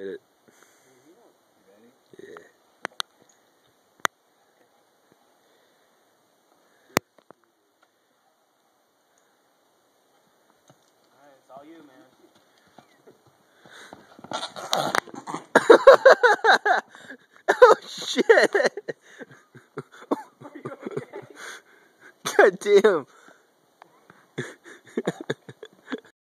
Hit it. Yeah. It's all you, man. oh shit! Are you okay? God damn!